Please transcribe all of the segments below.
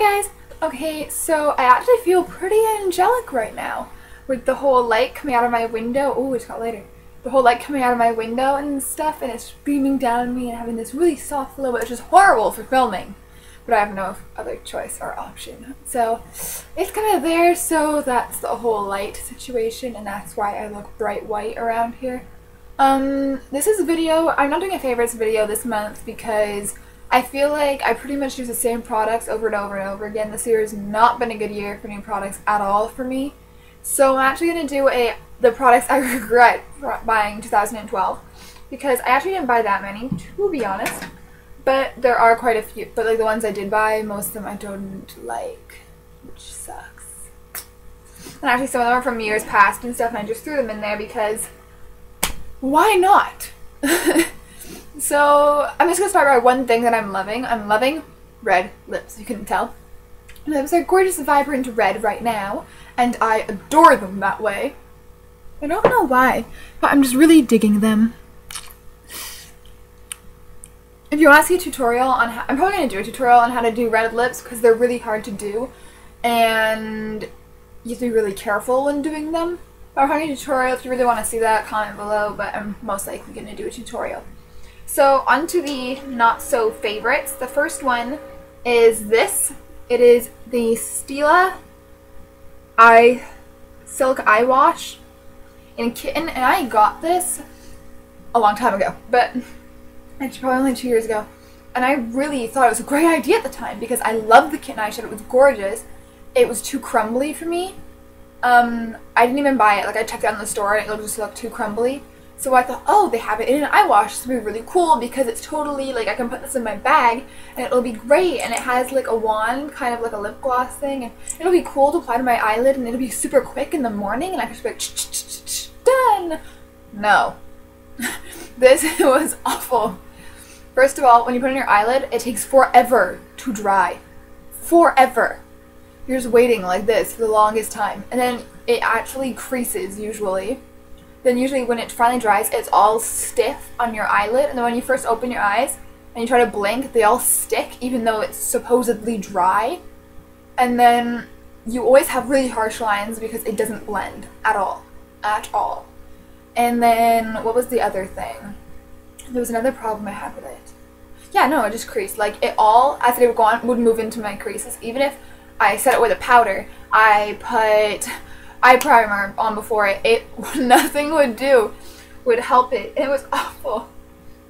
Hi guys! Okay, so I actually feel pretty angelic right now. With the whole light coming out of my window. Oh, it's got lighter. The whole light coming out of my window and stuff, and it's beaming down on me and having this really soft glow, which is horrible for filming. But I have no other choice or option. So, it's kind of there, so that's the whole light situation, and that's why I look bright white around here. Um, this is a video, I'm not doing a favorites video this month because I feel like I pretty much use the same products over and over and over again. This year has not been a good year for new products at all for me. So I'm actually going to do a the products I regret buying 2012 because I actually didn't buy that many, to be honest. But there are quite a few. But like the ones I did buy, most of them I don't like, which sucks. And actually some of them are from years past and stuff and I just threw them in there because why not? So I'm just gonna start by one thing that I'm loving. I'm loving red lips. You couldn't tell. lips are gorgeous, vibrant red right now, and I adore them that way. I don't know why, but I'm just really digging them. If you want to see a tutorial on how, I'm probably going to do a tutorial on how to do red lips because they're really hard to do and you have to be really careful when doing them. But I'm having a tutorial. If you really want to see that, comment below, but I'm most likely going to do a tutorial. So onto the not so favorites. The first one is this. It is the Stila Eye Silk Eye Wash in kitten, and I got this a long time ago, but it's probably only two years ago. And I really thought it was a great idea at the time because I loved the kitten eyeshadow. It was gorgeous. It was too crumbly for me. Um, I didn't even buy it. Like I checked out in the store and it just looked too crumbly. So I thought, oh, they have it in an eye wash. This would be really cool because it's totally, like, I can put this in my bag and it'll be great. And it has, like, a wand, kind of like a lip gloss thing. And it'll be cool to apply to my eyelid and it'll be super quick in the morning. And I can just be like, done. No. this was awful. First of all, when you put on your eyelid, it takes forever to dry. Forever. You're just waiting like this for the longest time. And then it actually creases, usually then usually when it finally dries, it's all stiff on your eyelid. And then when you first open your eyes and you try to blink, they all stick even though it's supposedly dry. And then you always have really harsh lines because it doesn't blend at all. At all. And then what was the other thing? There was another problem I had with it. Yeah, no, it just creased. Like it all, as it would go on, would move into my creases. Even if I set it with a powder, I put eye primer on before it, it nothing would do would help it. It was awful.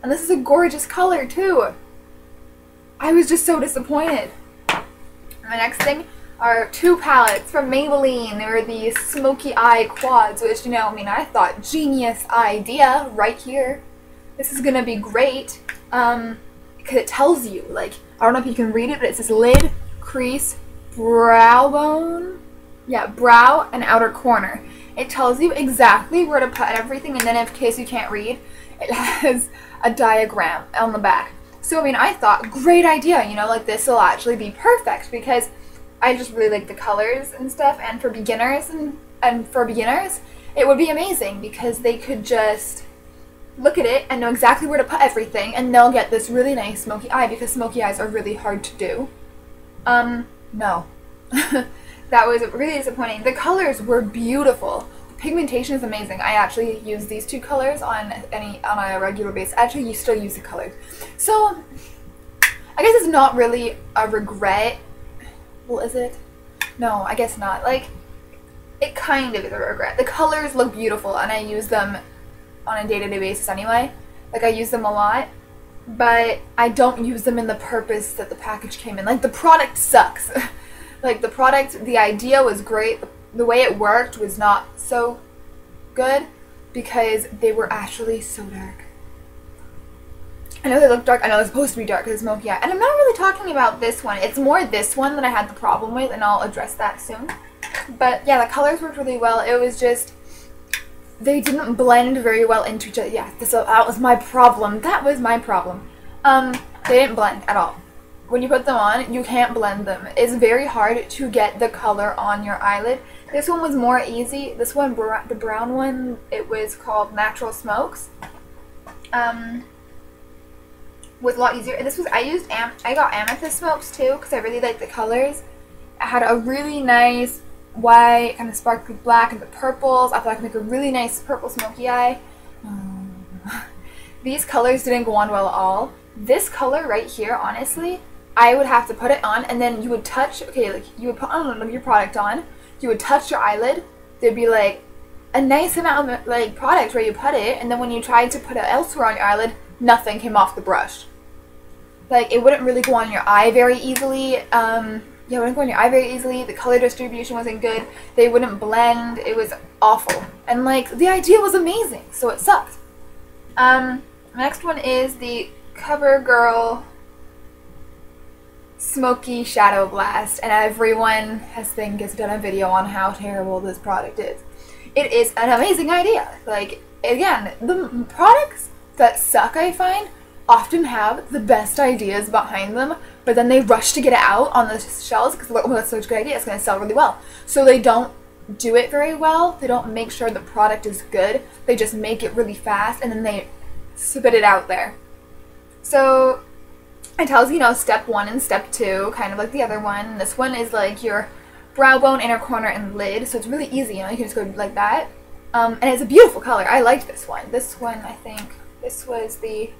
And this is a gorgeous color too. I was just so disappointed. My next thing are two palettes from Maybelline. They were the Smoky Eye Quads, which, you know, I mean, I thought genius idea right here. This is gonna be great. Um, because it tells you, like, I don't know if you can read it, but it says lid, crease, brow bone, yeah, brow and outer corner. It tells you exactly where to put everything, and then in case you can't read, it has a diagram on the back. So, I mean, I thought, great idea, you know, like this will actually be perfect because I just really like the colors and stuff, and for beginners and, and for beginners, it would be amazing because they could just look at it and know exactly where to put everything, and they'll get this really nice smoky eye because smoky eyes are really hard to do. Um, no. that was really disappointing. The colors were beautiful. The pigmentation is amazing. I actually use these two colors on any on a regular basis. Actually, you still use the colors. So, I guess it's not really a regret. Well, is it? No, I guess not. Like, it kind of is a regret. The colors look beautiful, and I use them on a day-to-day -day basis anyway. Like, I use them a lot, but I don't use them in the purpose that the package came in. Like, the product sucks. like the product, the idea was great. The way it worked was not so good because they were actually so dark. I know they look dark. I know they're supposed to be dark because it's eye. And I'm not really talking about this one. It's more this one that I had the problem with, and I'll address that soon. But yeah, the colors worked really well. It was just they didn't blend very well into each other. Yeah, so that was my problem. That was my problem. Um, they didn't blend at all when you put them on, you can't blend them. It's very hard to get the color on your eyelid. This one was more easy. This one, the brown one, it was called Natural Smokes. Um, was a lot easier. And this was I used am I got amethyst smokes too because I really like the colors. I had a really nice white, kind of sparkly black, and the purples. I thought I could make a really nice purple smoky eye. Um, these colors didn't go on well at all. This color right here, honestly, I would have to put it on, and then you would touch. Okay, like you would put on your product on. You would touch your eyelid. There'd be like a nice amount of like product where you put it, and then when you tried to put it elsewhere on your eyelid, nothing came off the brush. Like it wouldn't really go on your eye very easily. Um, yeah, it wouldn't go on your eye very easily. The color distribution wasn't good. They wouldn't blend. It was awful. And like the idea was amazing, so it sucked. Um, next one is the CoverGirl Smoky Shadow Blast, and everyone has think has done a video on how terrible this product is. It is an amazing idea. Like again, the products that suck, I find, often have the best ideas behind them, but then they rush to get it out on the shelves because oh, that's such a good idea, it's going to sell really well. So they don't do it very well. They don't make sure the product is good. They just make it really fast and then they spit it out there. So it tells you know step one and step two, kind of like the other one. This one is like your brow bone, inner corner, and lid. So it's really easy. You know, you can just go like that. Um, and it's a beautiful color. I liked this one. This one, I think, this was the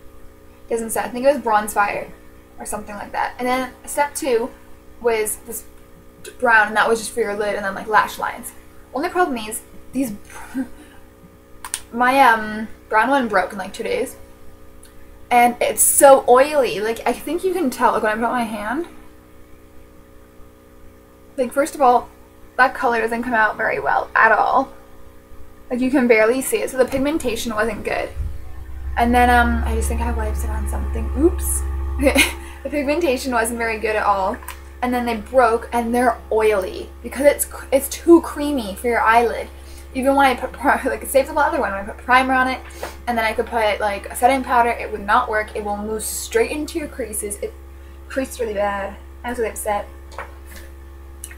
doesn't say. I think it was bronze fire or something like that. And then step two was this brown, and that was just for your lid, and then like lash lines. Only problem is these. my um brown one broke in like two days, and it's so oily. Like I think you can tell like when I put my hand. Like first of all, that color doesn't come out very well at all. Like you can barely see it, so the pigmentation wasn't good. And then um, I just think I wiped it on something. Oops. the pigmentation wasn't very good at all. And then they broke and they're oily because it's it's too creamy for your eyelid. Even when I put like same for the other one, when I put primer on it, and then I could put like a setting powder, it would not work. It will move straight into your creases. It creased really bad. I was really upset.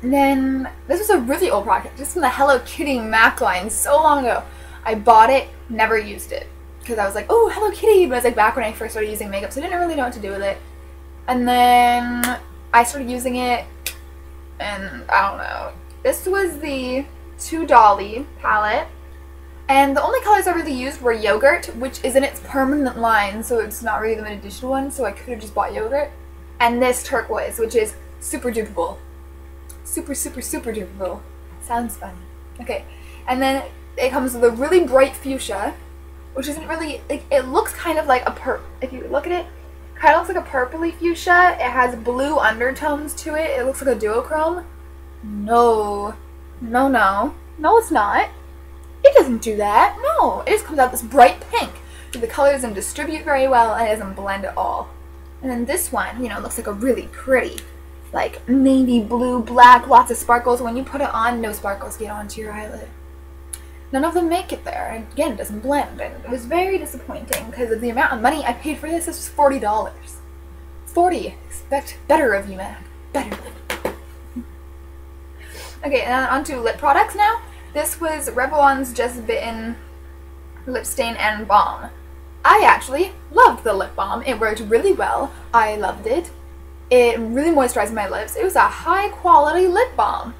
And then this was a really old product, just from the Hello Kitty MAC line so long ago. I bought it, never used it because I was like, oh, Hello Kitty, but it was like back when I first started using makeup, so I didn't really know what to do with it. And then I started using it, and I don't know. This was the Too Dolly palette, and the only colors I really used were Yogurt, which is in its permanent line, so it's not really the limited edition one, so I could have just bought Yogurt. And this Turquoise, which is super duperable. Super, super, super duperable. Sounds fun. Okay, and then it comes with a really bright fuchsia, which isn't really like it looks kind of like a per if you look at it kind of looks like a purpley fuchsia it has blue undertones to it it looks like a duochrome no no no no it's not it doesn't do that no it just comes out this bright pink the color doesn't distribute very well and it doesn't blend at all and then this one you know looks like a really pretty like navy blue black lots of sparkles when you put it on no sparkles get onto your eyelid none of them make it there. And again, it doesn't blend. And it was very disappointing because of the amount of money I paid for this. This was $40. 40 Expect better of you, Mac. Better. Okay, uh, and on to lip products now. This was Revlon's Just Bitten Lip Stain and Balm. I actually loved the lip balm. It worked really well. I loved it. It really moisturized my lips. It was a high quality lip balm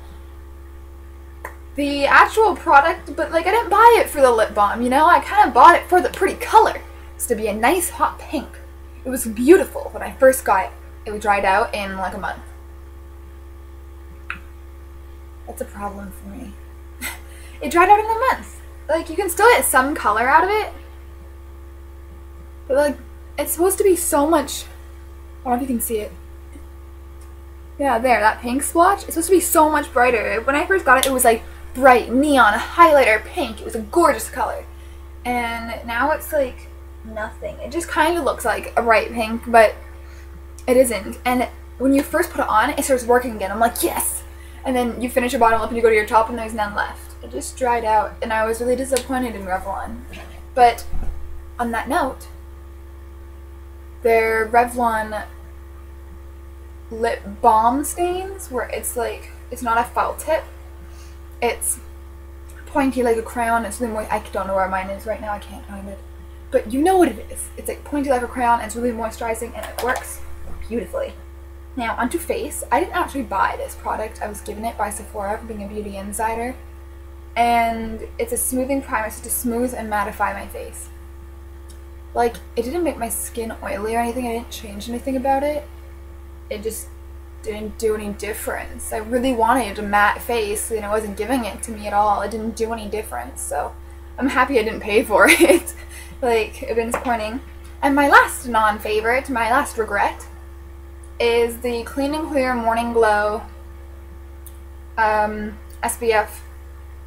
the actual product, but like I didn't buy it for the lip balm, you know? I kind of bought it for the pretty color. It's to be a nice hot pink. It was beautiful when I first got it. It dried out in like a month. That's a problem for me. it dried out in a month. Like you can still get some color out of it. But like it's supposed to be so much I don't know if you can see it. Yeah, there, that pink splotch. It's supposed to be so much brighter. When I first got it, it was like bright neon highlighter pink. It was a gorgeous color. And now it's like nothing. It just kind of looks like a bright pink, but it isn't. And when you first put it on, it starts working again. I'm like, yes! And then you finish your bottom lip and you go to your top and there's none left. It just dried out and I was really disappointed in Revlon. But on that note, their Revlon lip balm stains where it's like, it's not a felt tip, it's pointy like a crayon. It's really more. I don't know where mine is right now. I can't find it. but you know what it is. It's like pointy like a crayon and it's really moisturizing and it works beautifully. Now onto face. I didn't actually buy this product. I was given it by Sephora for being a beauty insider. And it's a smoothing primer so to smooth and mattify my face. Like, it didn't make my skin oily or anything. I didn't change anything about it. It just didn't do any difference. I really wanted a matte face and it wasn't giving it to me at all. It didn't do any difference. So I'm happy I didn't pay for it. like, it been disappointing. And my last non-favorite, my last regret, is the Clean and Clear Morning Glow um, SPF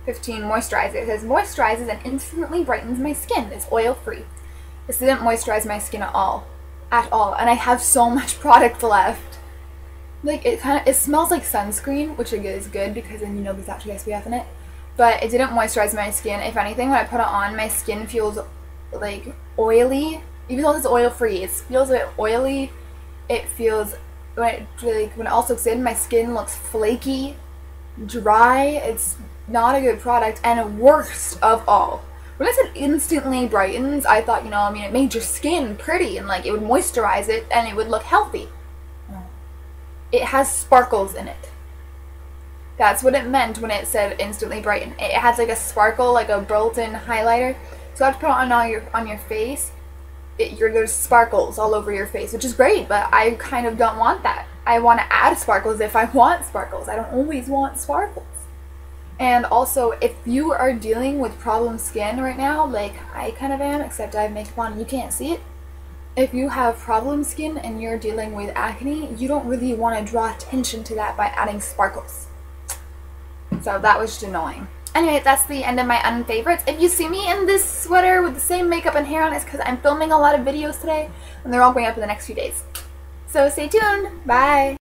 15 moisturizer. It says moisturizes and instantly brightens my skin. It's oil free. This didn't moisturize my skin at all. At all. And I have so much product left. Like it kind of it smells like sunscreen, which is good because then you know there's actually SPF in it. But it didn't moisturize my skin. If anything, when I put it on, my skin feels like oily. Even though it's oil free, it feels a bit oily. It feels when it, like when it all soaks in, my skin looks flaky, dry. It's not a good product. And worst of all, when I said instantly brightens, I thought, you know, I mean, it made your skin pretty and like it would moisturize it and it would look healthy. Oh. It has sparkles in it. That's what it meant when it said instantly brighten. It has like a sparkle, like a built-in highlighter. So I have to put it on all your on your face. It, you're, there's sparkles all over your face, which is great, but I kind of don't want that. I want to add sparkles if I want sparkles. I don't always want sparkles. And also, if you are dealing with problem skin right now, like I kind of am, except I have makeup on and you can't see it, if you have problem skin and you're dealing with acne, you don't really want to draw attention to that by adding sparkles. So that was just annoying. Anyway, that's the end of my unfavorites. If you see me in this sweater with the same makeup and hair on, it's because I'm filming a lot of videos today, and they're all going up in the next few days. So stay tuned. Bye!